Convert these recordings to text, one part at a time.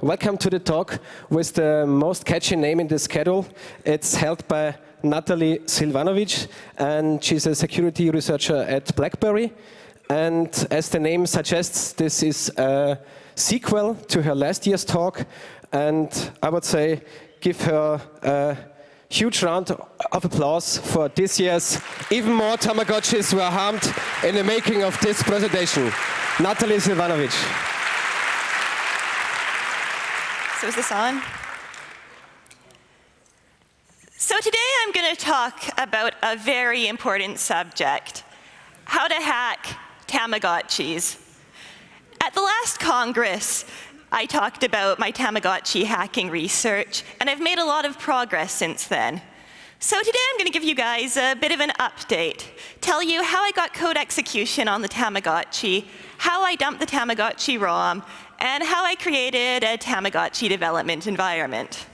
Welcome to the talk with the most catchy name in the schedule. It's held by Natalie Silvanovic, and she's a security researcher at BlackBerry. And as the name suggests, this is a sequel to her last year's talk. And I would say give her a huge round of applause for this year's even more Tamagotchis were harmed in the making of this presentation. Natalie Silvanovic. So is this on? So today I'm going to talk about a very important subject, how to hack Tamagotchis. At the last Congress, I talked about my Tamagotchi hacking research, and I've made a lot of progress since then. So today I'm going to give you guys a bit of an update, tell you how I got code execution on the Tamagotchi, how I dumped the Tamagotchi ROM, and how I created a Tamagotchi development environment.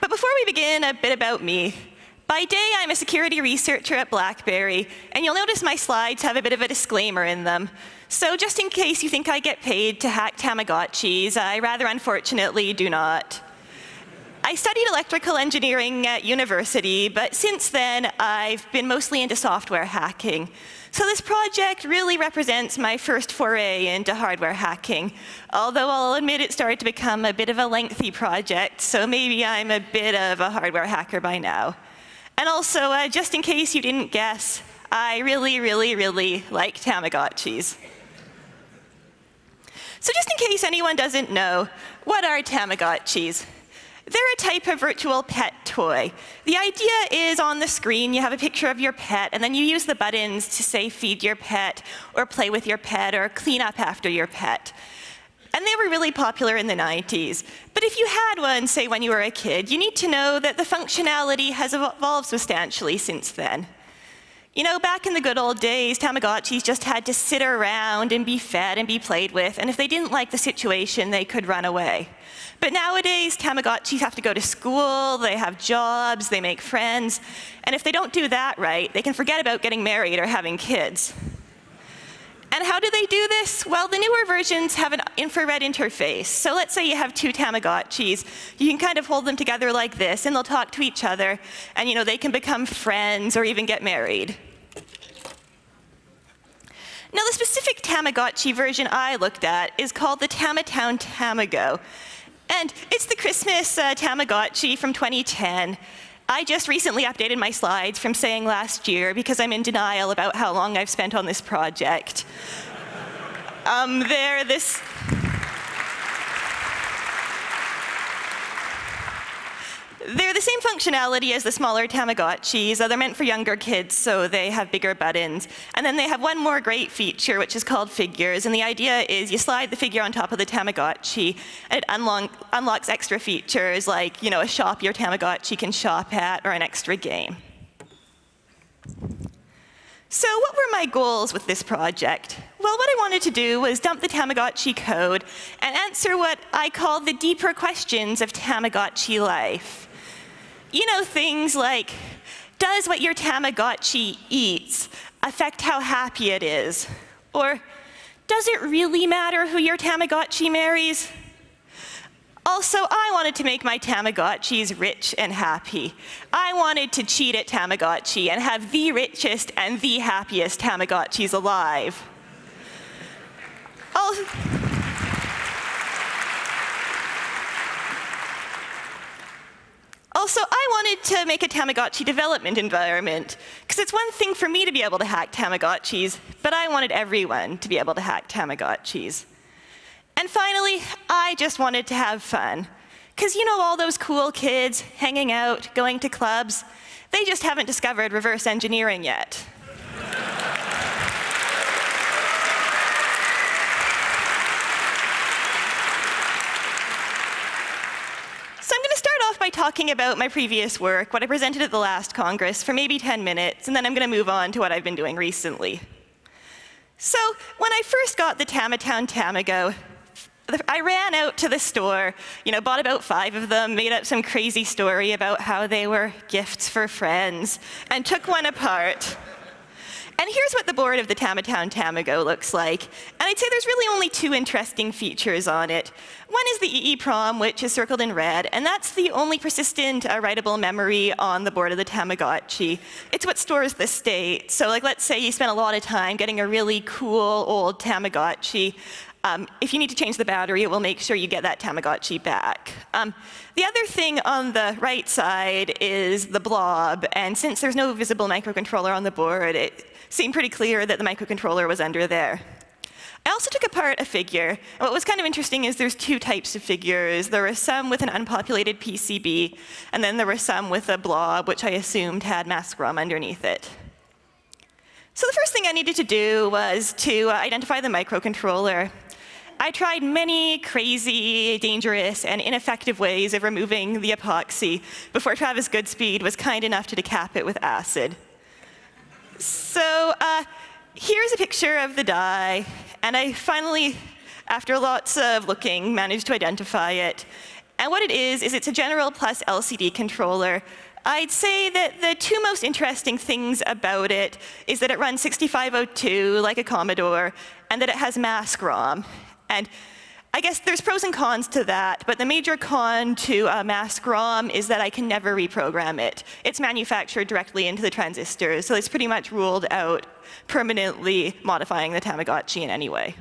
but before we begin, a bit about me. By day, I'm a security researcher at BlackBerry, and you'll notice my slides have a bit of a disclaimer in them. So just in case you think I get paid to hack Tamagotchis, I rather unfortunately do not. I studied electrical engineering at university, but since then I've been mostly into software hacking. So this project really represents my first foray into hardware hacking, although I'll admit it started to become a bit of a lengthy project, so maybe I'm a bit of a hardware hacker by now. And also, uh, just in case you didn't guess, I really, really, really like Tamagotchis. So just in case anyone doesn't know, what are Tamagotchis? They're a type of virtual pet toy. The idea is on the screen, you have a picture of your pet, and then you use the buttons to say feed your pet, or play with your pet, or clean up after your pet. And they were really popular in the 90s. But if you had one, say when you were a kid, you need to know that the functionality has evolved substantially since then. You know, back in the good old days, Tamagotchis just had to sit around and be fed and be played with, and if they didn't like the situation, they could run away. But nowadays, Tamagotchis have to go to school, they have jobs, they make friends, and if they don't do that right, they can forget about getting married or having kids. And how do they do this? Well, the newer versions have an infrared interface. So let's say you have two Tamagotchis. You can kind of hold them together like this, and they'll talk to each other, and you know they can become friends or even get married. Now, the specific Tamagotchi version I looked at is called the Tamatown Tamago. And it's the Christmas uh, Tamagotchi from 2010. I just recently updated my slides from saying last year because I'm in denial about how long I've spent on this project. um, this. They're the same functionality as the smaller Tamagotchis. They're meant for younger kids, so they have bigger buttons. And then they have one more great feature, which is called figures. And the idea is you slide the figure on top of the Tamagotchi, and it unlock, unlocks extra features like, you know, a shop your Tamagotchi can shop at, or an extra game. So what were my goals with this project? Well, what I wanted to do was dump the Tamagotchi code and answer what I call the deeper questions of Tamagotchi life. You know, things like, does what your Tamagotchi eats affect how happy it is? Or, does it really matter who your Tamagotchi marries? Also, I wanted to make my Tamagotchis rich and happy. I wanted to cheat at Tamagotchi and have the richest and the happiest Tamagotchis alive. Also, Also, I wanted to make a Tamagotchi development environment, because it's one thing for me to be able to hack Tamagotchis, but I wanted everyone to be able to hack Tamagotchis. And finally, I just wanted to have fun. Because you know all those cool kids hanging out, going to clubs, they just haven't discovered reverse engineering yet. By talking about my previous work, what I presented at the last Congress, for maybe 10 minutes, and then I'm going to move on to what I've been doing recently. So when I first got the Tamatown Tamago, I ran out to the store, you know, bought about five of them, made up some crazy story about how they were gifts for friends, and took one apart. And here's what the board of the Tamatown Tamago looks like. And I'd say there's really only two interesting features on it. One is the EEPROM, which is circled in red, and that's the only persistent uh, writable memory on the board of the Tamagotchi. It's what stores the state. So like, let's say you spent a lot of time getting a really cool old Tamagotchi. Um, if you need to change the battery, it will make sure you get that Tamagotchi back. Um, the other thing on the right side is the blob, and since there's no visible microcontroller on the board, it seemed pretty clear that the microcontroller was under there. I also took apart a figure. And what was kind of interesting is there's two types of figures. There were some with an unpopulated PCB, and then there were some with a blob, which I assumed had mask-ROM underneath it. So the first thing I needed to do was to uh, identify the microcontroller. I tried many crazy, dangerous, and ineffective ways of removing the epoxy before Travis Goodspeed was kind enough to decap it with acid. So uh, here's a picture of the die, and I finally, after lots of looking, managed to identify it. And what it is, is it's a General Plus LCD controller. I'd say that the two most interesting things about it is that it runs 6502 like a Commodore, and that it has mask-ROM. And I guess there's pros and cons to that, but the major con to uh, mask-ROM is that I can never reprogram it. It's manufactured directly into the transistors, so it's pretty much ruled out permanently modifying the Tamagotchi in any way.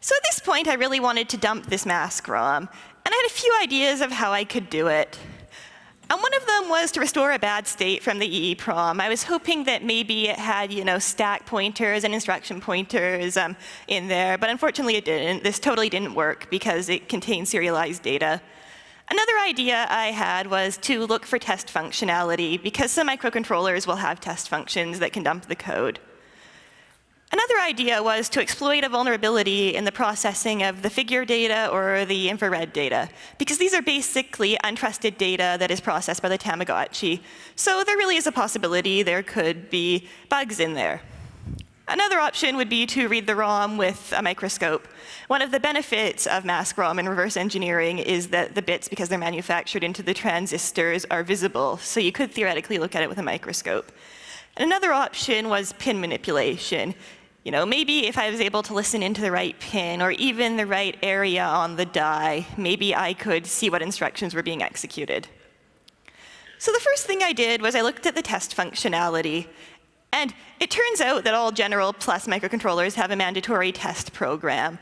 So at this point, I really wanted to dump this mask-ROM, and I had a few ideas of how I could do it. And one of them was to restore a bad state from the EEPROM. I was hoping that maybe it had, you know, stack pointers and instruction pointers um, in there, but unfortunately it didn't. This totally didn't work because it contained serialized data. Another idea I had was to look for test functionality, because some microcontrollers will have test functions that can dump the code. Another idea was to exploit a vulnerability in the processing of the figure data or the infrared data, because these are basically untrusted data that is processed by the Tamagotchi. So there really is a possibility there could be bugs in there. Another option would be to read the ROM with a microscope. One of the benefits of mask ROM and reverse engineering is that the bits, because they're manufactured into the transistors, are visible. So you could theoretically look at it with a microscope. Another option was pin manipulation. You know, maybe if I was able to listen into the right pin or even the right area on the die, maybe I could see what instructions were being executed. So the first thing I did was I looked at the test functionality. And it turns out that all General Plus microcontrollers have a mandatory test program.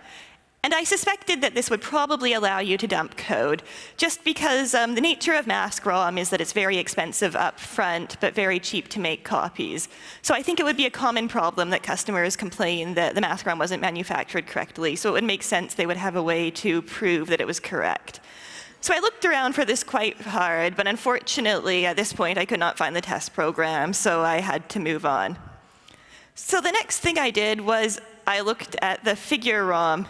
And I suspected that this would probably allow you to dump code, just because um, the nature of mask-ROM is that it's very expensive up front, but very cheap to make copies. So I think it would be a common problem that customers complain that the mask-ROM wasn't manufactured correctly, so it would make sense they would have a way to prove that it was correct. So I looked around for this quite hard, but unfortunately, at this point, I could not find the test program, so I had to move on. So the next thing I did was I looked at the figure ROM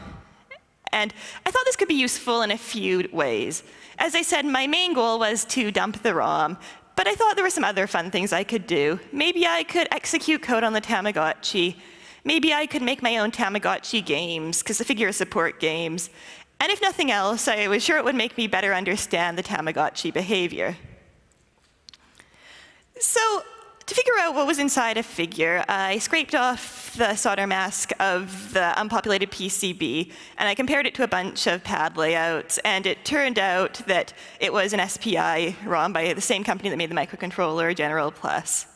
and I thought this could be useful in a few ways. As I said, my main goal was to dump the ROM, but I thought there were some other fun things I could do. Maybe I could execute code on the Tamagotchi. Maybe I could make my own Tamagotchi games, because the figures support games. And if nothing else, I was sure it would make me better understand the Tamagotchi behavior. So to figure out what was inside a figure, I scraped off the solder mask of the unpopulated PCB, and I compared it to a bunch of pad layouts, and it turned out that it was an SPI ROM by the same company that made the microcontroller, General Plus.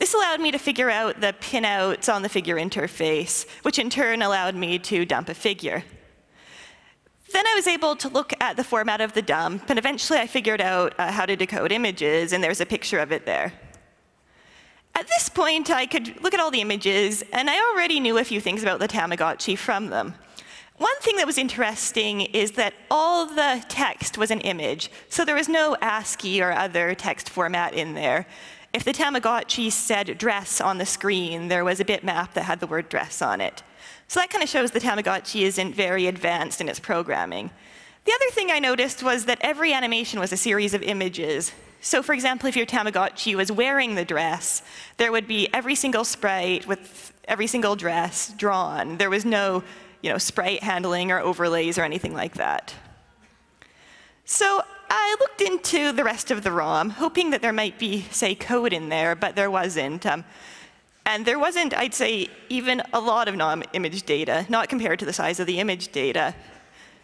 This allowed me to figure out the pinouts on the figure interface, which in turn allowed me to dump a figure. Then I was able to look at the format of the dump, and eventually I figured out uh, how to decode images, and there's a picture of it there. At this point, I could look at all the images, and I already knew a few things about the Tamagotchi from them. One thing that was interesting is that all the text was an image, so there was no ASCII or other text format in there. If the Tamagotchi said dress on the screen, there was a bitmap that had the word dress on it. So that kind of shows the Tamagotchi isn't very advanced in its programming. The other thing I noticed was that every animation was a series of images. So for example, if your Tamagotchi was wearing the dress, there would be every single sprite with every single dress drawn. There was no you know, sprite handling or overlays or anything like that. So I looked into the rest of the ROM, hoping that there might be, say, code in there, but there wasn't. Um, and there wasn't, I'd say, even a lot of non-image data, not compared to the size of the image data.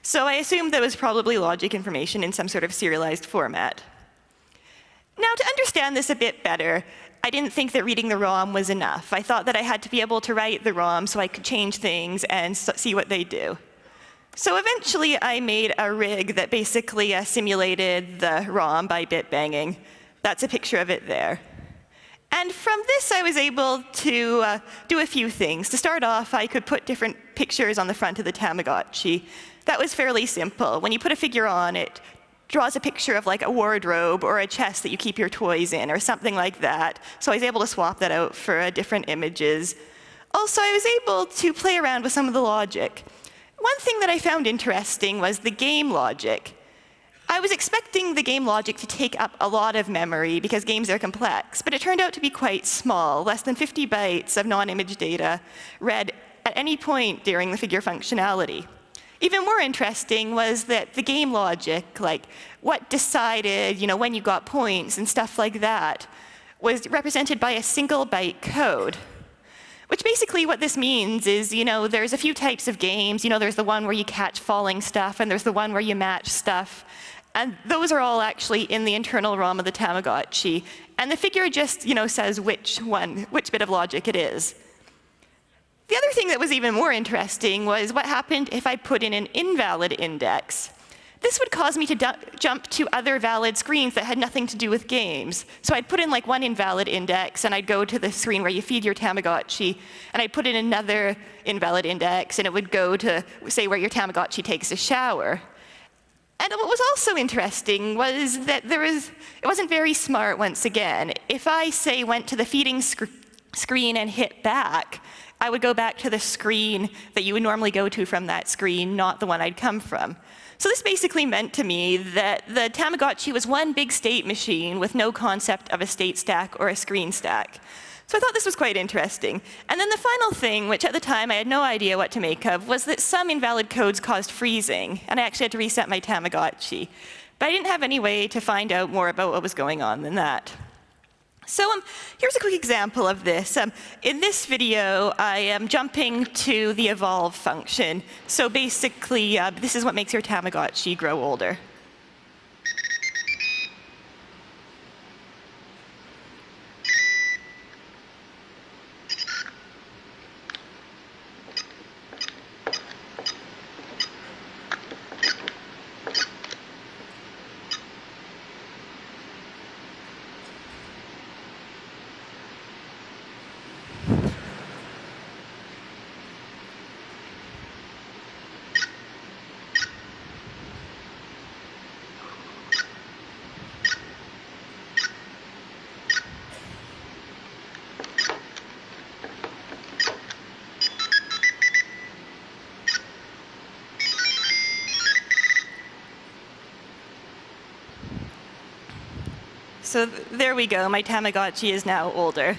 So I assumed there was probably logic information in some sort of serialized format. Now, to understand this a bit better, I didn't think that reading the ROM was enough. I thought that I had to be able to write the ROM so I could change things and see what they do. So eventually I made a rig that basically uh, simulated the ROM by bit banging. That's a picture of it there. And from this, I was able to uh, do a few things. To start off, I could put different pictures on the front of the Tamagotchi. That was fairly simple. When you put a figure on, it draws a picture of like a wardrobe or a chest that you keep your toys in or something like that. So I was able to swap that out for uh, different images. Also, I was able to play around with some of the logic. One thing that I found interesting was the game logic. I was expecting the game logic to take up a lot of memory because games are complex, but it turned out to be quite small, less than 50 bytes of non-image data read at any point during the figure functionality. Even more interesting was that the game logic, like what decided, you know, when you got points and stuff like that, was represented by a single byte code. Which basically what this means is, you know, there's a few types of games. You know, there's the one where you catch falling stuff, and there's the one where you match stuff. And those are all actually in the internal ROM of the Tamagotchi. And the figure just, you know, says which one, which bit of logic it is. The other thing that was even more interesting was what happened if I put in an invalid index. This would cause me to jump to other valid screens that had nothing to do with games. So I'd put in like one invalid index, and I'd go to the screen where you feed your Tamagotchi, and I'd put in another invalid index, and it would go to, say, where your Tamagotchi takes a shower. And what was also interesting was that there was, it wasn't very smart once again. If I, say, went to the feeding sc screen and hit back, I would go back to the screen that you would normally go to from that screen, not the one I'd come from. So this basically meant to me that the Tamagotchi was one big state machine with no concept of a state stack or a screen stack. So I thought this was quite interesting. And then the final thing, which at the time I had no idea what to make of, was that some invalid codes caused freezing, and I actually had to reset my Tamagotchi. But I didn't have any way to find out more about what was going on than that. So um, here's a quick example of this. Um, in this video, I am jumping to the evolve function. So basically, uh, this is what makes your Tamagotchi grow older. So there we go. My Tamagotchi is now older.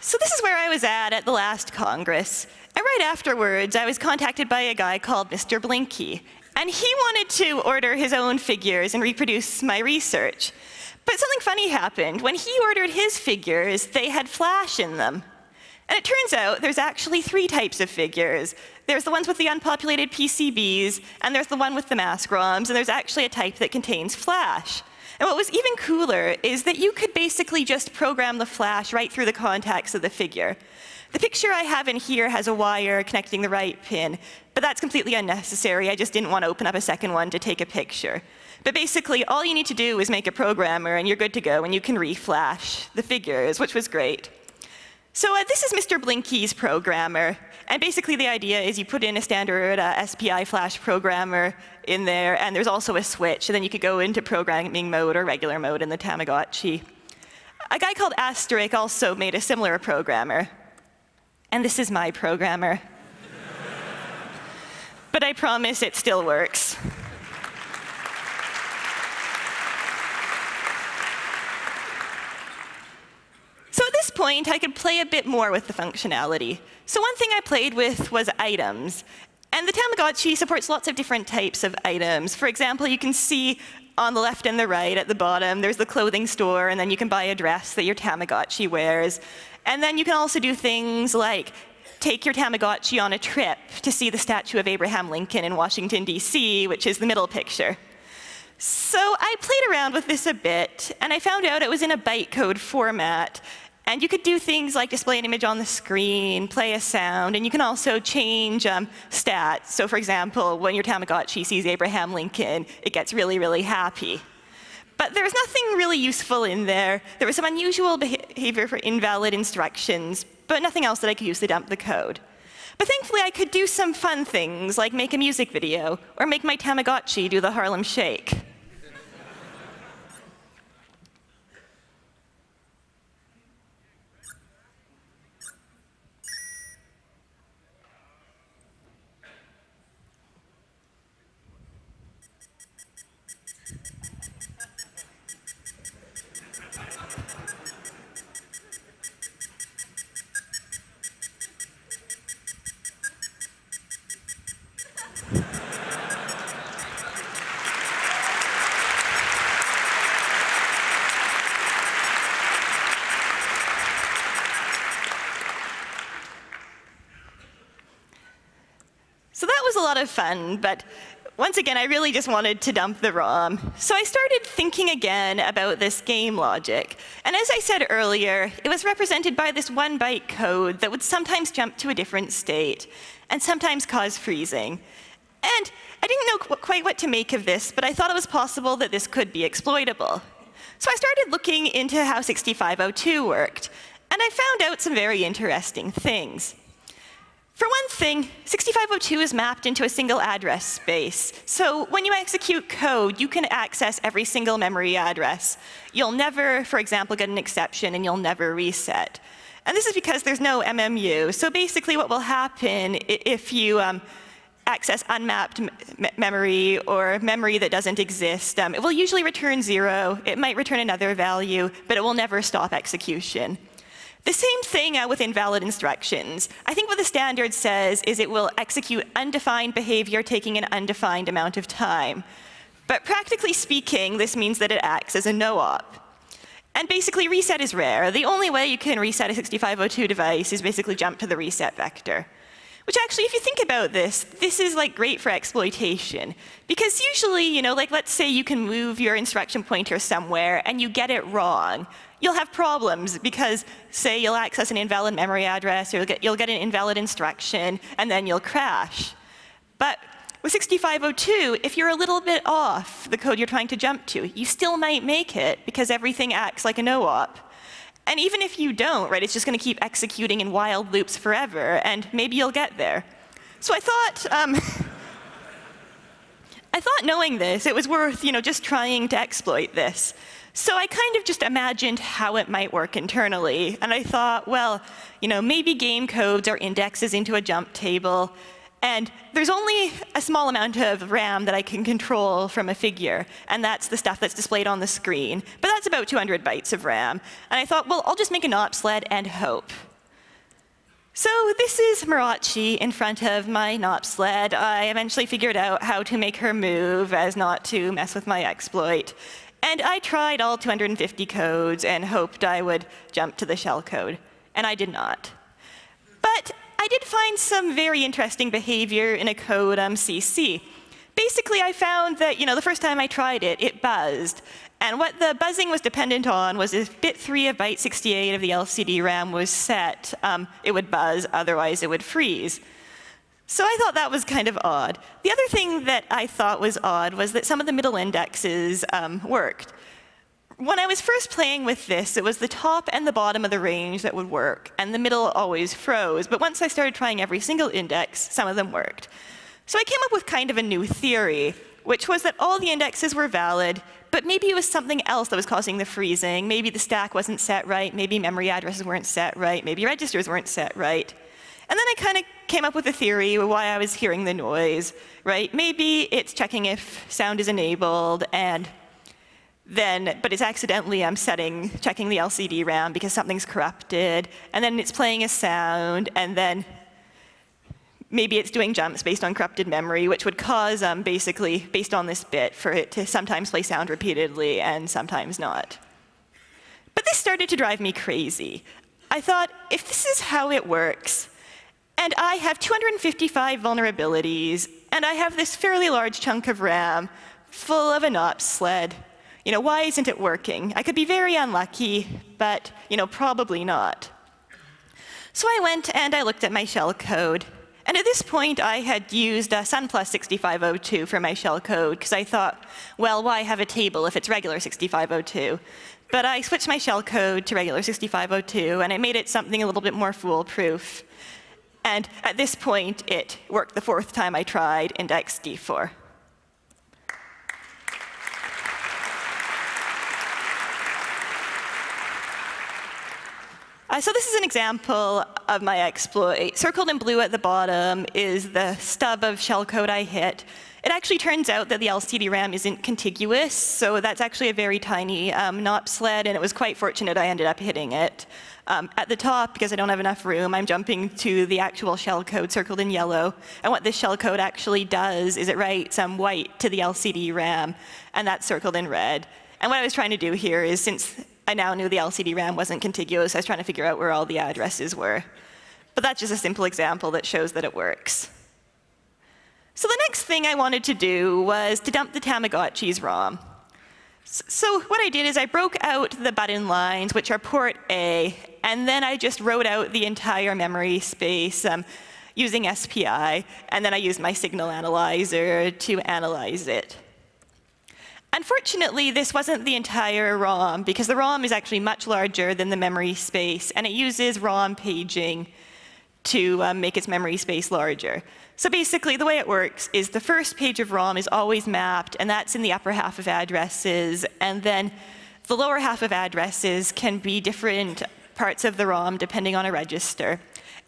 So this is where I was at at the last Congress. And right afterwards, I was contacted by a guy called Mr. Blinky. And he wanted to order his own figures and reproduce my research. But something funny happened. When he ordered his figures, they had flash in them. And it turns out there's actually three types of figures. There's the ones with the unpopulated PCBs, and there's the one with the mask ROMs, and there's actually a type that contains flash. And what was even cooler is that you could basically just program the flash right through the contacts of the figure. The picture I have in here has a wire connecting the right pin, but that's completely unnecessary. I just didn't want to open up a second one to take a picture. But basically, all you need to do is make a programmer, and you're good to go, and you can reflash the figures, which was great. So uh, this is Mr. Blinky's programmer. And basically the idea is you put in a standard uh, SPI flash programmer in there, and there's also a switch, and then you could go into programming mode or regular mode in the Tamagotchi. A guy called Asterisk also made a similar programmer. And this is my programmer. but I promise it still works. Point, I could play a bit more with the functionality. So one thing I played with was items. And the Tamagotchi supports lots of different types of items. For example, you can see on the left and the right at the bottom, there's the clothing store, and then you can buy a dress that your Tamagotchi wears. And then you can also do things like take your Tamagotchi on a trip to see the statue of Abraham Lincoln in Washington, D.C., which is the middle picture. So I played around with this a bit, and I found out it was in a bytecode format. And you could do things like display an image on the screen, play a sound, and you can also change um, stats. So for example, when your Tamagotchi sees Abraham Lincoln, it gets really, really happy. But there was nothing really useful in there. There was some unusual behavior for invalid instructions, but nothing else that I could use to dump the code. But thankfully, I could do some fun things, like make a music video, or make my Tamagotchi do the Harlem Shake. was a lot of fun, but once again, I really just wanted to dump the ROM. So I started thinking again about this game logic. And as I said earlier, it was represented by this one byte code that would sometimes jump to a different state and sometimes cause freezing. And I didn't know qu quite what to make of this, but I thought it was possible that this could be exploitable. So I started looking into how 6502 worked, and I found out some very interesting things. For one thing, 6502 is mapped into a single address space. So when you execute code, you can access every single memory address. You'll never, for example, get an exception, and you'll never reset. And this is because there's no MMU. So basically what will happen if you um, access unmapped memory or memory that doesn't exist, um, it will usually return zero. It might return another value, but it will never stop execution. The same thing uh, with invalid instructions. I think what the standard says is it will execute undefined behavior taking an undefined amount of time. But practically speaking, this means that it acts as a no-op. And basically, reset is rare. The only way you can reset a 6502 device is basically jump to the reset vector. Which actually, if you think about this, this is like great for exploitation. Because usually, you know, like let's say you can move your instruction pointer somewhere and you get it wrong you'll have problems because, say, you'll access an invalid memory address, or you'll get, you'll get an invalid instruction, and then you'll crash. But with 6502, if you're a little bit off the code you're trying to jump to, you still might make it because everything acts like a no-op. And even if you don't, right, it's just going to keep executing in wild loops forever, and maybe you'll get there. So I thought, um, I thought knowing this, it was worth, you know, just trying to exploit this. So I kind of just imagined how it might work internally. And I thought, well, you know, maybe game codes are indexes into a jump table. And there's only a small amount of RAM that I can control from a figure, and that's the stuff that's displayed on the screen. But that's about 200 bytes of RAM. And I thought, well, I'll just make an op sled and hope. So this is Marachi in front of my NOP sled. I eventually figured out how to make her move as not to mess with my exploit. And I tried all 250 codes and hoped I would jump to the shell code, and I did not. But I did find some very interesting behavior in a code um, CC. Basically, I found that, you know, the first time I tried it, it buzzed. And what the buzzing was dependent on was if bit 3 of byte 68 of the LCD RAM was set, um, it would buzz, otherwise it would freeze. So I thought that was kind of odd. The other thing that I thought was odd was that some of the middle indexes um, worked. When I was first playing with this, it was the top and the bottom of the range that would work, and the middle always froze. But once I started trying every single index, some of them worked. So I came up with kind of a new theory, which was that all the indexes were valid, but maybe it was something else that was causing the freezing. Maybe the stack wasn't set right, maybe memory addresses weren't set right, maybe registers weren't set right. And then I kind of came up with a theory why I was hearing the noise, right? Maybe it's checking if sound is enabled, and then, but it's accidentally I'm setting, checking the LCD RAM because something's corrupted, and then it's playing a sound, and then maybe it's doing jumps based on corrupted memory, which would cause, um, basically, based on this bit, for it to sometimes play sound repeatedly and sometimes not. But this started to drive me crazy. I thought, if this is how it works, and I have 255 vulnerabilities, and I have this fairly large chunk of RAM full of an ops sled, you know, why isn't it working? I could be very unlucky, but, you know, probably not. So I went and I looked at my shell code. And at this point, I had used uh, SunPlus 6502 for my shell code, because I thought, well, why have a table if it's regular 6502? But I switched my shell code to regular 6502, and I made it something a little bit more foolproof. And at this point, it worked the fourth time I tried index D4. Uh, so this is an example of my exploit. Circled in blue at the bottom is the stub of shellcode I hit. It actually turns out that the LCD RAM isn't contiguous, so that's actually a very tiny um, NOP sled, and it was quite fortunate I ended up hitting it. Um, at the top, because I don't have enough room, I'm jumping to the actual shellcode circled in yellow. And what this shellcode actually does is it writes um, white to the LCD RAM, and that's circled in red. And what I was trying to do here is, since I now knew the LCD RAM wasn't contiguous. I was trying to figure out where all the addresses were. But that's just a simple example that shows that it works. So the next thing I wanted to do was to dump the Tamagotchi's ROM. So what I did is I broke out the button lines, which are port A, and then I just wrote out the entire memory space um, using SPI, and then I used my signal analyzer to analyze it. Unfortunately, this wasn't the entire ROM, because the ROM is actually much larger than the memory space, and it uses ROM paging to um, make its memory space larger. So basically, the way it works is the first page of ROM is always mapped, and that's in the upper half of addresses, and then the lower half of addresses can be different parts of the ROM depending on a register.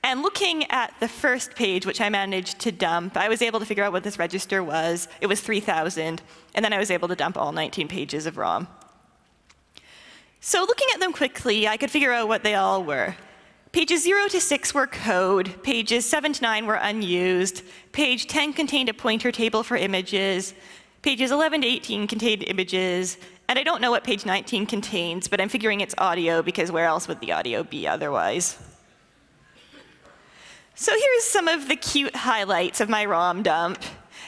And looking at the first page, which I managed to dump, I was able to figure out what this register was. It was 3,000. And then I was able to dump all 19 pages of ROM. So looking at them quickly, I could figure out what they all were. Pages 0 to 6 were code. Pages 7 to 9 were unused. Page 10 contained a pointer table for images. Pages 11 to 18 contained images. And I don't know what page 19 contains, but I'm figuring it's audio because where else would the audio be otherwise? So here's some of the cute highlights of my ROM dump.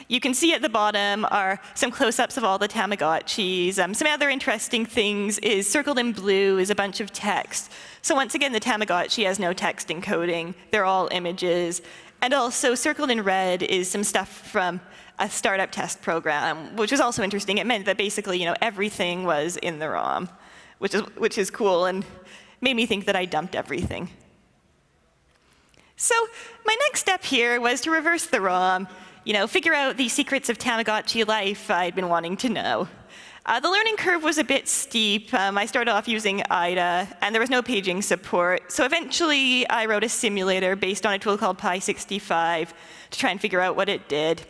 You can see at the bottom are some close-ups of all the Tamagotchis. Um, some other interesting things is circled in blue is a bunch of text. So once again, the Tamagotchi has no text encoding. They're all images. And also circled in red is some stuff from a startup test program, which was also interesting. It meant that basically, you know, everything was in the ROM, which is, which is cool and made me think that I dumped everything. So my next step here was to reverse the ROM, you know, figure out the secrets of Tamagotchi life I'd been wanting to know. Uh, the learning curve was a bit steep. Um, I started off using IDA, and there was no paging support. So eventually, I wrote a simulator based on a tool called Pi65 to try and figure out what it did.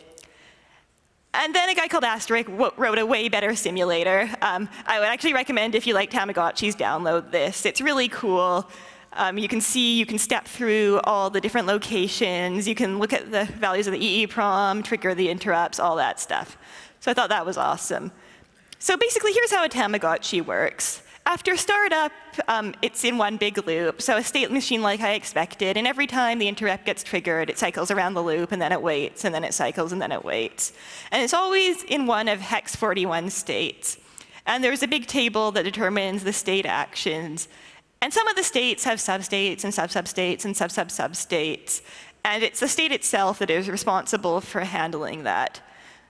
And then a guy called Asterisk wrote a way better simulator. Um, I would actually recommend if you like Tamagotchis, download this. It's really cool. Um, you can see, you can step through all the different locations. You can look at the values of the EEPROM, trigger the interrupts, all that stuff. So I thought that was awesome. So basically, here's how a Tamagotchi works. After startup, um, it's in one big loop, so a state machine like I expected, and every time the interrupt gets triggered, it cycles around the loop, and then it waits, and then it cycles, and then it waits. And it's always in one of hex 41 states. And there's a big table that determines the state actions. And some of the states have substates and sub-substates and sub-sub-substates. And it's the state itself that is responsible for handling that.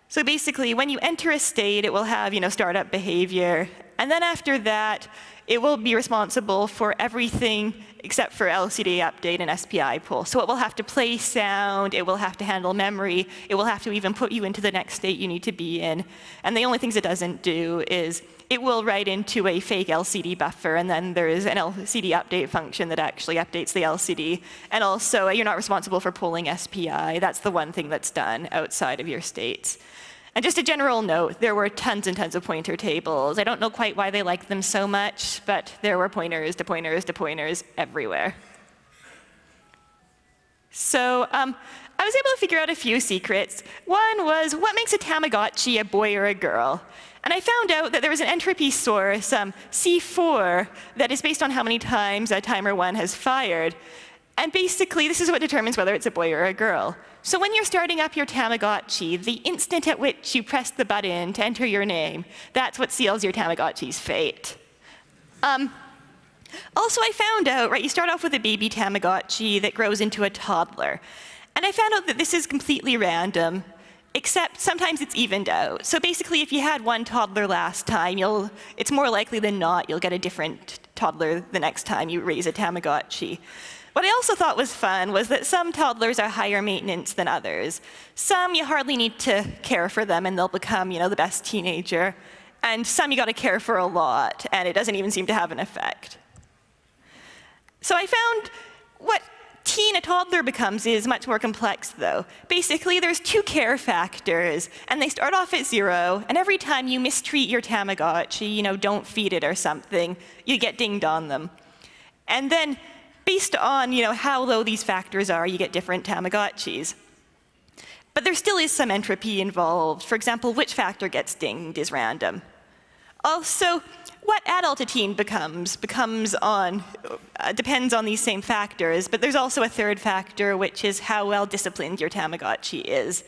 So basically, when you enter a state, it will have you know, startup behavior. And then after that, it will be responsible for everything except for LCD update and SPI pull. So it will have to play sound, it will have to handle memory, it will have to even put you into the next state you need to be in. And the only things it doesn't do is it will write into a fake LCD buffer, and then there is an LCD update function that actually updates the LCD. And also, you're not responsible for pulling SPI. That's the one thing that's done outside of your states. And just a general note, there were tons and tons of pointer tables. I don't know quite why they liked them so much, but there were pointers to pointers to pointers everywhere. So um, I was able to figure out a few secrets. One was what makes a Tamagotchi a boy or a girl? And I found out that there was an entropy source, um, C4, that is based on how many times a timer one has fired. And basically, this is what determines whether it's a boy or a girl. So when you're starting up your Tamagotchi, the instant at which you press the button to enter your name, that's what seals your Tamagotchi's fate. Um, also, I found out, right, you start off with a baby Tamagotchi that grows into a toddler. And I found out that this is completely random, except sometimes it's evened out. So basically, if you had one toddler last time, you'll, it's more likely than not you'll get a different toddler the next time you raise a Tamagotchi. What I also thought was fun was that some toddlers are higher maintenance than others. Some you hardly need to care for them and they'll become, you know, the best teenager. And some you got to care for a lot and it doesn't even seem to have an effect. So I found what teen a toddler becomes is much more complex though. Basically, there's two care factors, and they start off at zero, and every time you mistreat your Tamagotchi, you know, don't feed it or something, you get dinged on them. And then based on you know, how low these factors are, you get different Tamagotchis. But there still is some entropy involved. For example, which factor gets dinged is random. Also, what adult a teen becomes becomes on, uh, depends on these same factors, but there's also a third factor, which is how well disciplined your Tamagotchi is.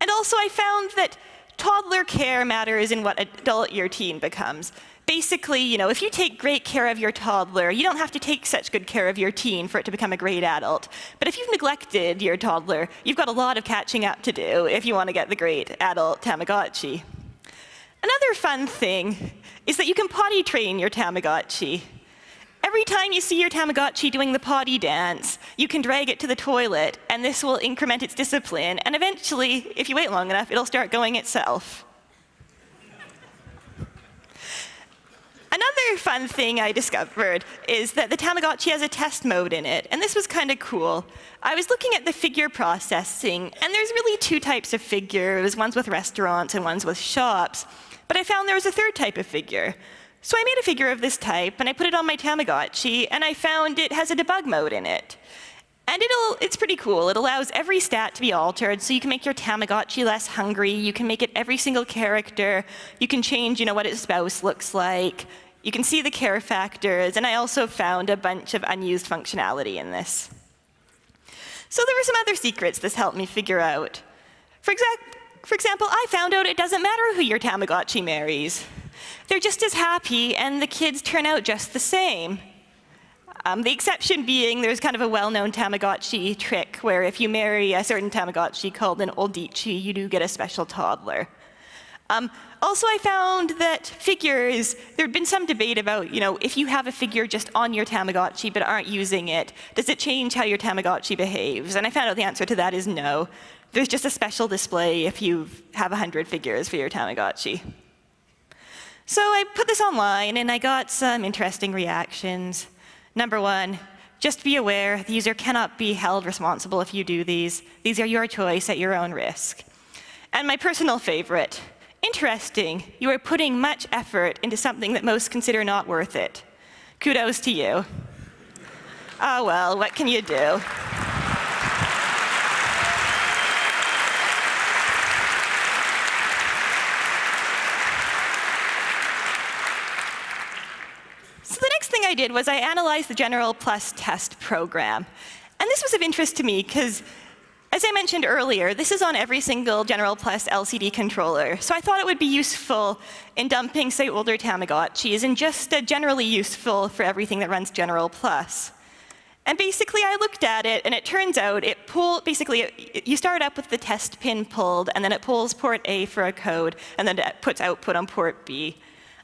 And also I found that toddler care matters in what adult your teen becomes basically, you know, if you take great care of your toddler, you don't have to take such good care of your teen for it to become a great adult. But if you've neglected your toddler, you've got a lot of catching up to do if you want to get the great adult Tamagotchi. Another fun thing is that you can potty train your Tamagotchi. Every time you see your Tamagotchi doing the potty dance, you can drag it to the toilet, and this will increment its discipline, and eventually, if you wait long enough, it'll start going itself. Another fun thing I discovered is that the Tamagotchi has a test mode in it, and this was kind of cool. I was looking at the figure processing, and there's really two types of figures, ones with restaurants and ones with shops. But I found there was a third type of figure. So I made a figure of this type, and I put it on my Tamagotchi, and I found it has a debug mode in it. And it's pretty cool. It allows every stat to be altered, so you can make your Tamagotchi less hungry. You can make it every single character. You can change, you know, what its spouse looks like. You can see the care factors, and I also found a bunch of unused functionality in this. So there were some other secrets this helped me figure out. For, for example, I found out it doesn't matter who your Tamagotchi marries. They're just as happy, and the kids turn out just the same. Um, the exception being there's kind of a well-known Tamagotchi trick where if you marry a certain Tamagotchi called an Oldichi, you do get a special toddler. Um, also, I found that figures, there had been some debate about, you know, if you have a figure just on your Tamagotchi but aren't using it, does it change how your Tamagotchi behaves? And I found out the answer to that is no. There's just a special display if you have 100 figures for your Tamagotchi. So I put this online and I got some interesting reactions. Number one, just be aware the user cannot be held responsible if you do these. These are your choice at your own risk. And my personal favorite, interesting, you are putting much effort into something that most consider not worth it. Kudos to you. Ah, oh, well, what can you do? I did was I analyzed the General Plus test program. And this was of interest to me because, as I mentioned earlier, this is on every single General Plus LCD controller. So I thought it would be useful in dumping, say, older Tamagotchis and just uh, generally useful for everything that runs General Plus. And basically, I looked at it, and it turns out it pulled, basically, it, you start up with the test pin pulled, and then it pulls port A for a code, and then it puts output on port B.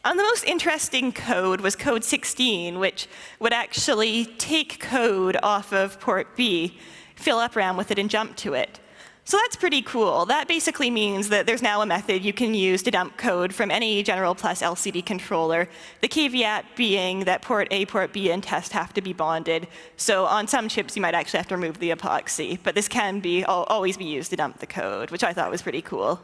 And the most interesting code was code 16, which would actually take code off of port B, fill up RAM with it, and jump to it. So that's pretty cool. That basically means that there's now a method you can use to dump code from any General Plus LCD controller. The caveat being that port A, port B, and test have to be bonded. So on some chips, you might actually have to remove the epoxy. But this can be always be used to dump the code, which I thought was pretty cool.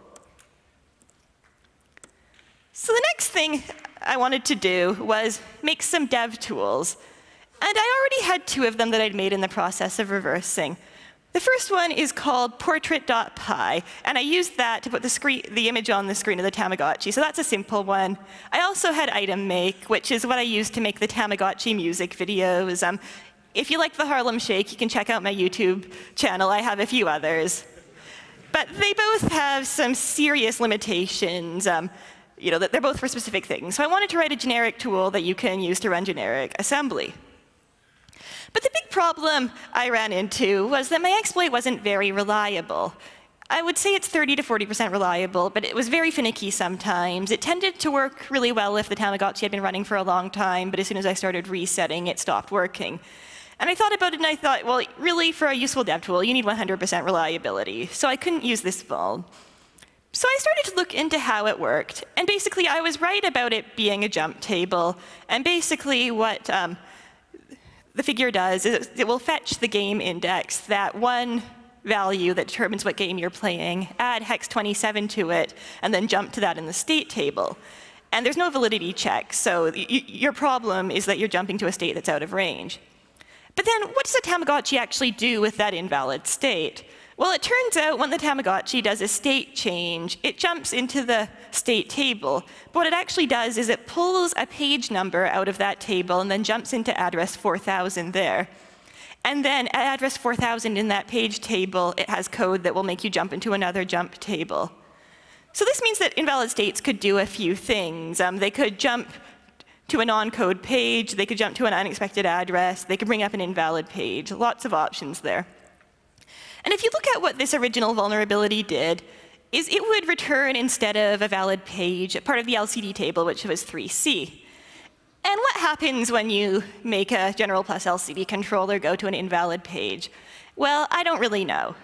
So the next thing I wanted to do was make some dev tools. And I already had two of them that I'd made in the process of reversing. The first one is called portrait.py, and I used that to put the, screen, the, image on the screen of the Tamagotchi, so that's a simple one. I also had item make, which is what I used to make the Tamagotchi music videos. Um, if you like the Harlem Shake, you can check out my YouTube channel. I have a few others. But they both have some serious limitations. Um, you know, that they're both for specific things. So I wanted to write a generic tool that you can use to run generic assembly. But the big problem I ran into was that my exploit wasn't very reliable. I would say it's 30 to 40% reliable, but it was very finicky sometimes. It tended to work really well if the Tamagotchi had been running for a long time, but as soon as I started resetting, it stopped working. And I thought about it and I thought, well, really, for a useful dev tool, you need 100% reliability. So I couldn't use this vul. So I started to look into how it worked. And basically, I was right about it being a jump table. And basically, what um, the figure does is it will fetch the game index, that one value that determines what game you're playing, add hex 27 to it, and then jump to that in the state table. And there's no validity check, so your problem is that you're jumping to a state that's out of range. But then what does a Tamagotchi actually do with that invalid state? Well, it turns out when the Tamagotchi does a state change, it jumps into the state table. But what it actually does is it pulls a page number out of that table and then jumps into address 4000 there. And then at address 4000 in that page table, it has code that will make you jump into another jump table. So this means that invalid states could do a few things. Um, they could jump to a non-code page, they could jump to an unexpected address, they could bring up an invalid page, lots of options there. And if you look at what this original vulnerability did, is it would return instead of a valid page, part of the LCD table, which was 3C. And what happens when you make a general plus LCD controller go to an invalid page? Well, I don't really know.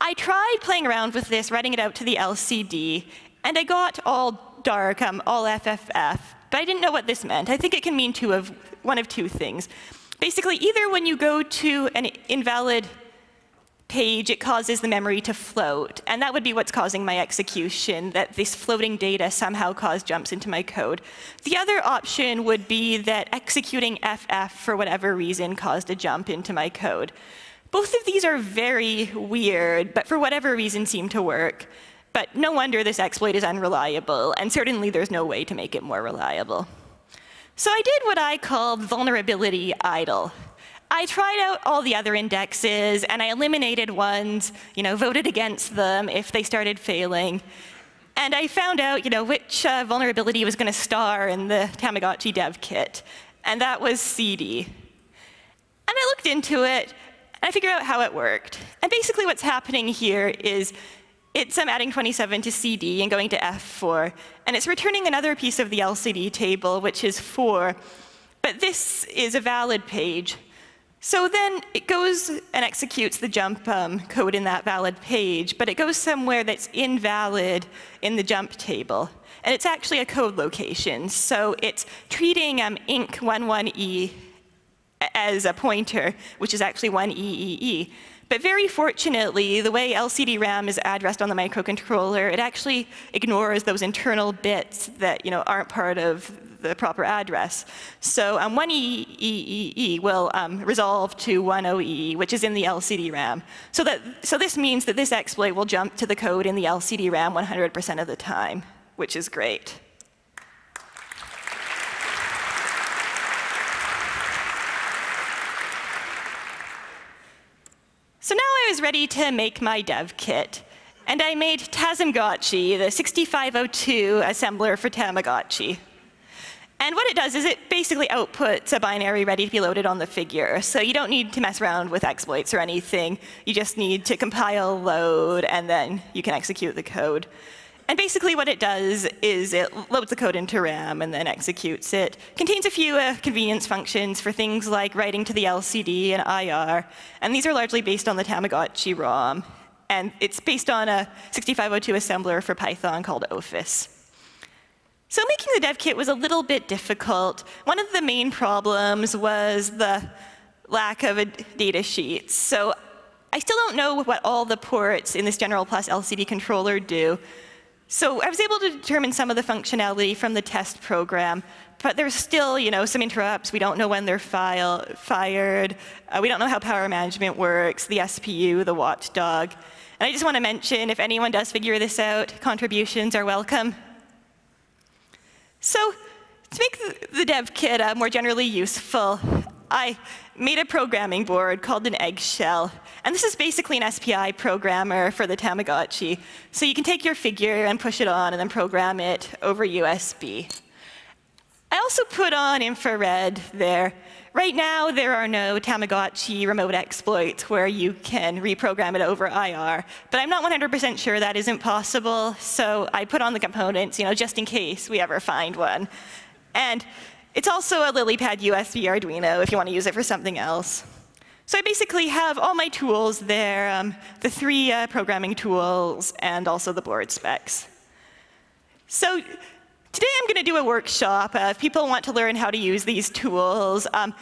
I tried playing around with this, writing it out to the LCD, and I got all dark, um, all FFF, but I didn't know what this meant. I think it can mean two of, one of two things. Basically, either when you go to an invalid page, it causes the memory to float. And that would be what's causing my execution, that this floating data somehow caused jumps into my code. The other option would be that executing FF for whatever reason caused a jump into my code. Both of these are very weird, but for whatever reason seem to work. But no wonder this exploit is unreliable, and certainly there's no way to make it more reliable. So I did what I called vulnerability idle. I tried out all the other indexes, and I eliminated ones, you know, voted against them if they started failing. And I found out, you know, which uh, vulnerability was going to star in the Tamagotchi dev kit, and that was CD. And I looked into it, and I figured out how it worked. And basically what's happening here is it's I'm adding 27 to CD and going to F4, and it's returning another piece of the LCD table, which is 4. But this is a valid page. So then it goes and executes the jump um, code in that valid page, but it goes somewhere that's invalid in the jump table. And it's actually a code location. So it's treating um, inc11e as a pointer, which is actually 1EEE. But very fortunately, the way LCD RAM is addressed on the microcontroller, it actually ignores those internal bits that you know, aren't part of the proper address. So um, 1EEE will um, resolve to 10EE, which is in the LCD RAM. So, that, so this means that this exploit will jump to the code in the LCD RAM 100% of the time, which is great. So now I was ready to make my dev kit. And I made Tazamgotchi, the 6502 assembler for Tamagotchi. And what it does is it basically outputs a binary ready to be loaded on the figure. So you don't need to mess around with exploits or anything. You just need to compile, load, and then you can execute the code. And basically what it does is it loads the code into RAM and then executes it. Contains a few uh, convenience functions for things like writing to the LCD and IR. And these are largely based on the Tamagotchi ROM. And it's based on a 6502 assembler for Python called Ophis. So making the dev kit was a little bit difficult. One of the main problems was the lack of a data sheet. So I still don't know what all the ports in this General Plus LCD controller do. So I was able to determine some of the functionality from the test program, but there's still, you know, some interrupts. We don't know when they're file, fired. Uh, we don't know how power management works, the SPU, the watchdog. And I just want to mention, if anyone does figure this out, contributions are welcome. So to make the dev kit uh, more generally useful, I made a programming board called an eggshell. And this is basically an SPI programmer for the Tamagotchi. So you can take your figure and push it on and then program it over USB. I also put on infrared there. Right now, there are no Tamagotchi remote exploits where you can reprogram it over IR, but I'm not 100% sure that isn't possible, so I put on the components, you know, just in case we ever find one. And it's also a LilyPad USB Arduino if you want to use it for something else. So I basically have all my tools there, um, the three uh, programming tools, and also the board specs. So today I'm going to do a workshop. Uh, if people want to learn how to use these tools, um,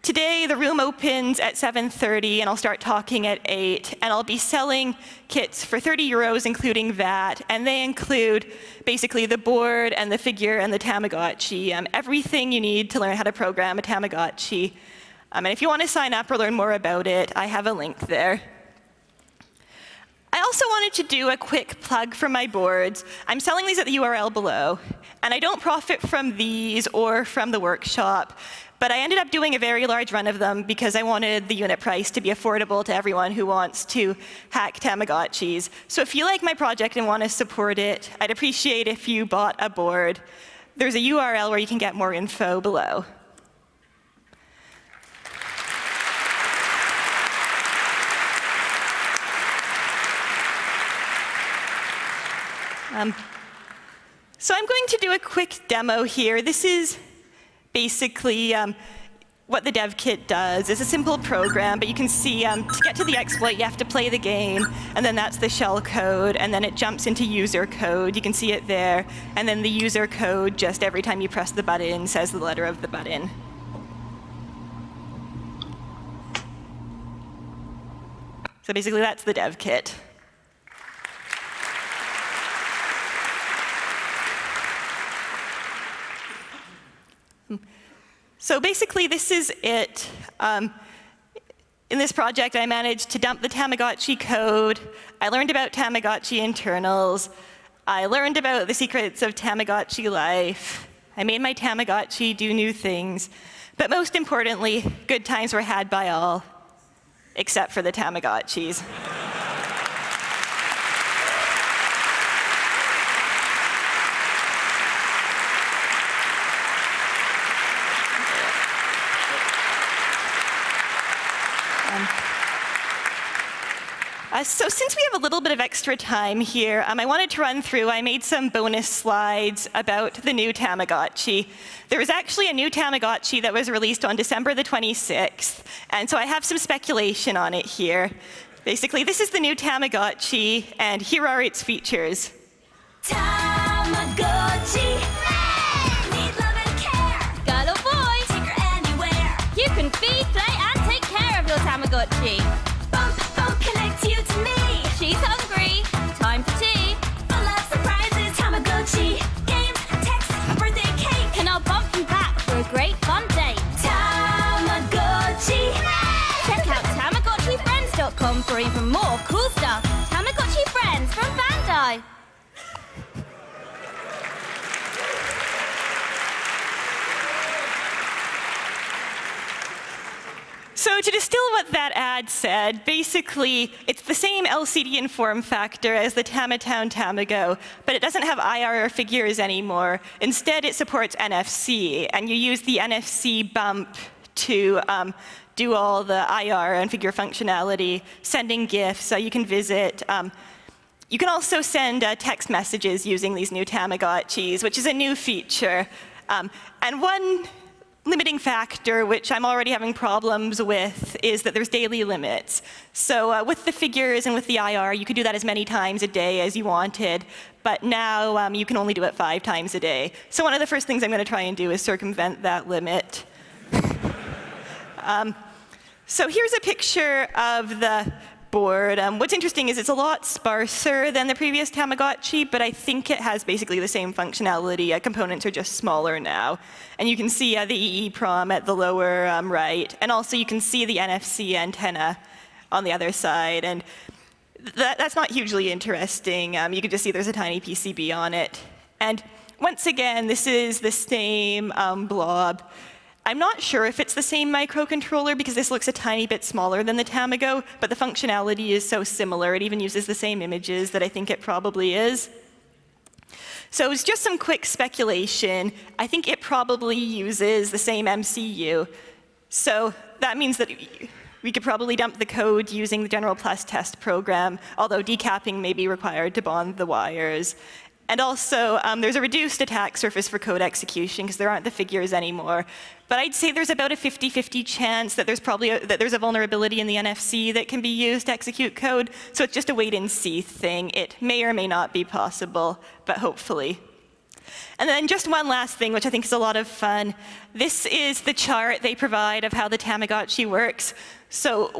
Today, the room opens at 7.30, and I'll start talking at 8, and I'll be selling kits for 30 euros, including VAT, and they include basically the board and the figure and the Tamagotchi, um, everything you need to learn how to program a Tamagotchi. Um, and if you want to sign up or learn more about it, I have a link there. I also wanted to do a quick plug for my boards. I'm selling these at the URL below, and I don't profit from these or from the workshop. But I ended up doing a very large run of them because I wanted the unit price to be affordable to everyone who wants to hack Tamagotchis. So if you like my project and want to support it, I'd appreciate if you bought a board. There's a URL where you can get more info below. Um, so I'm going to do a quick demo here. This is basically um, what the dev kit does. It's a simple program, but you can see um, to get to the exploit, you have to play the game, and then that's the shell code, and then it jumps into user code. You can see it there, and then the user code, just every time you press the button, says the letter of the button. So basically, that's the dev kit. So basically, this is it. Um, in this project, I managed to dump the Tamagotchi code. I learned about Tamagotchi internals. I learned about the secrets of Tamagotchi life. I made my Tamagotchi do new things. But most importantly, good times were had by all, except for the Tamagotchis. Uh, so since we have a little bit of extra time here, um, I wanted to run through, I made some bonus slides about the new Tamagotchi. There was actually a new Tamagotchi that was released on December the 26th, and so I have some speculation on it here. Basically, this is the new Tamagotchi, and here are its features. Tamagotchi. Ray! Need love and care. Got a boy, Ticker anywhere! You can feed, play, and take care of your anywhere. You for even more cool stuff. Tamagotchi Friends from Bandai. So to distill what that ad said, basically, it's the same LCD form factor as the Tamatown Tamago, but it doesn't have IR figures anymore. Instead, it supports NFC, and you use the NFC bump to um, do all the IR and figure functionality, sending GIFs, so you can visit. Um, you can also send uh, text messages using these new Tamagotchis, which is a new feature. Um, and one limiting factor, which I'm already having problems with, is that there's daily limits. So uh, with the figures and with the IR, you could do that as many times a day as you wanted, but now um, you can only do it five times a day. So one of the first things I'm going to try and do is circumvent that limit. um, so here's a picture of the board. Um, what's interesting is it's a lot sparser than the previous Tamagotchi, but I think it has basically the same functionality. Uh, components are just smaller now. And you can see uh, the EEPROM at the lower um, right, and also you can see the NFC antenna on the other side. And that, that's not hugely interesting. Um, you can just see there's a tiny PCB on it. And once again, this is the same um, blob. I'm not sure if it's the same microcontroller because this looks a tiny bit smaller than the Tamago, but the functionality is so similar. It even uses the same images that I think it probably is. So it's just some quick speculation. I think it probably uses the same MCU. So that means that we could probably dump the code using the General Plus test program, although decapping may be required to bond the wires. And also, um, there's a reduced attack surface for code execution because there aren't the figures anymore. But I'd say there's about a 50-50 chance that there's probably a, that there's a vulnerability in the NFC that can be used to execute code. So it's just a wait and see thing. It may or may not be possible, but hopefully. And then just one last thing, which I think is a lot of fun. This is the chart they provide of how the Tamagotchi works. So,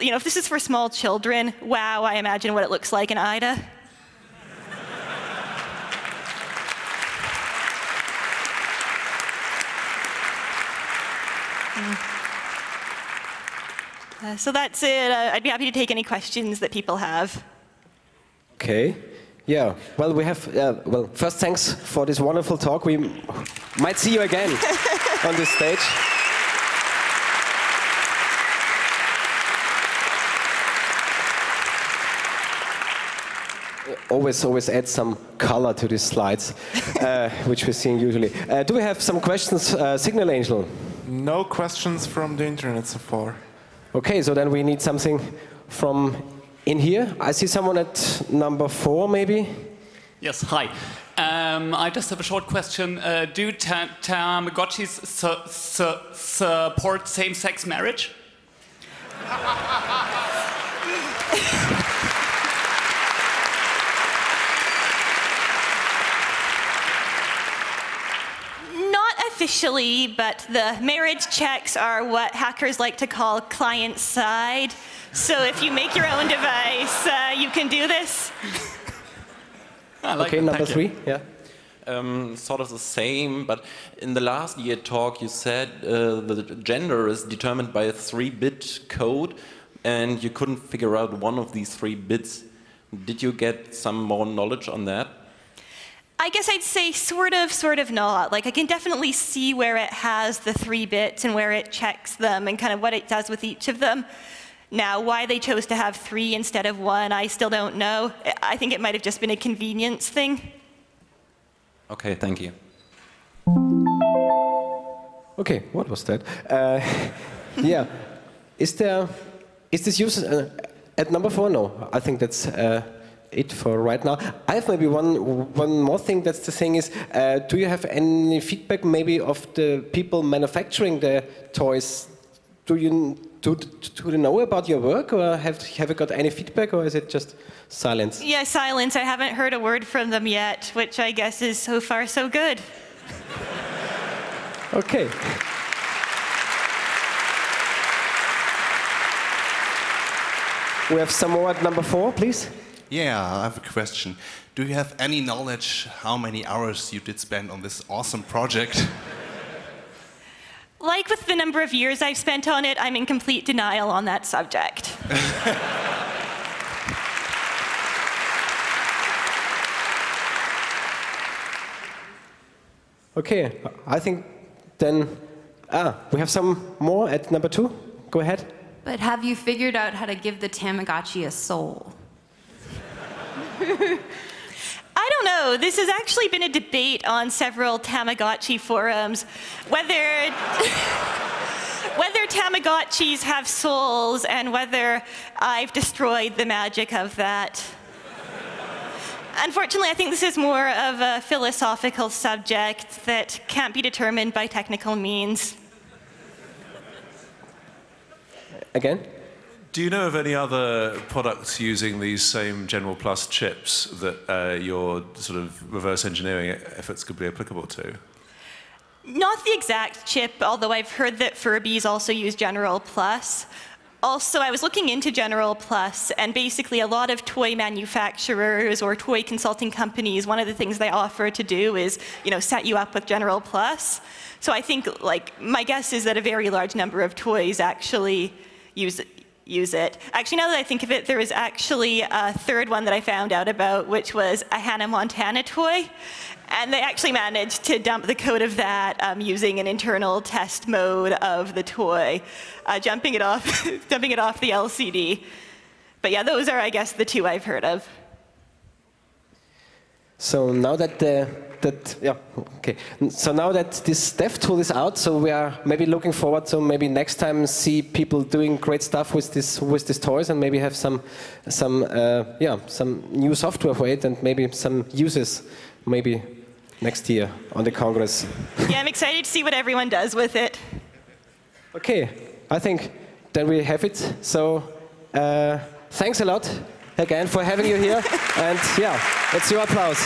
you know, if this is for small children, wow, I imagine what it looks like in IDA. Uh, so that's it. Uh, I'd be happy to take any questions that people have. Okay. Yeah. Well, we have. Uh, well, first, thanks for this wonderful talk. We might see you again on this stage. always always add some color to these slides, uh, which we're seeing usually. Uh, do we have some questions, uh, Signal Angel? No questions from the internet so far. Okay, so then we need something from in here. I see someone at number four, maybe. Yes, hi. Um, I just have a short question. Uh, do Tamagotchis su su support same-sex marriage? officially, but the marriage checks are what hackers like to call client side. So if you make your own device, uh, you can do this. Like okay, number three, yeah. Um, sort of the same, but in the last year talk you said uh, the gender is determined by a three-bit code and you couldn't figure out one of these three bits. Did you get some more knowledge on that? I guess I'd say sort of, sort of not. Like I can definitely see where it has the three bits and where it checks them and kind of what it does with each of them. Now, why they chose to have three instead of one, I still don't know. I think it might have just been a convenience thing. Okay, thank you. Okay, what was that? Uh, yeah, is there, is this used uh, at number four? No, I think that's. Uh, it for right now. I have maybe one one more thing. That's the thing is, uh, do you have any feedback maybe of the people manufacturing the toys? Do you do, do they know about your work, or have have you got any feedback, or is it just silence? Yeah, silence. I haven't heard a word from them yet, which I guess is so far so good. okay. We have some more at number four, please. Yeah, I have a question. Do you have any knowledge how many hours you did spend on this awesome project? Like with the number of years I've spent on it, I'm in complete denial on that subject. okay, I think then, ah, we have some more at number two. Go ahead. But have you figured out how to give the Tamagotchi a soul? I don't know. This has actually been a debate on several Tamagotchi forums whether whether Tamagotchis have souls and whether I've destroyed the magic of that. Unfortunately, I think this is more of a philosophical subject that can't be determined by technical means. Again? Do you know of any other products using these same General Plus chips that uh, your sort of reverse engineering efforts could be applicable to? Not the exact chip, although I've heard that Furbies also use General Plus. also, I was looking into General Plus, and basically, a lot of toy manufacturers or toy consulting companies, one of the things they offer to do is, you know, set you up with General Plus. So I think, like, my guess is that a very large number of toys actually use use it. Actually, now that I think of it, there was actually a third one that I found out about, which was a Hannah Montana toy. And they actually managed to dump the code of that um, using an internal test mode of the toy, uh, jumping it off, dumping it off the LCD. But yeah, those are, I guess, the two I've heard of. So now that the that yeah okay. So now that this dev tool is out so we are maybe looking forward to maybe next time see people doing great stuff with this with these toys and maybe have some some uh, yeah some new software for it and maybe some uses maybe next year on the congress. Yeah i'm excited to see what everyone does with it. Okay i think then we have it. So uh, thanks a lot again for having you here. And yeah it's your applause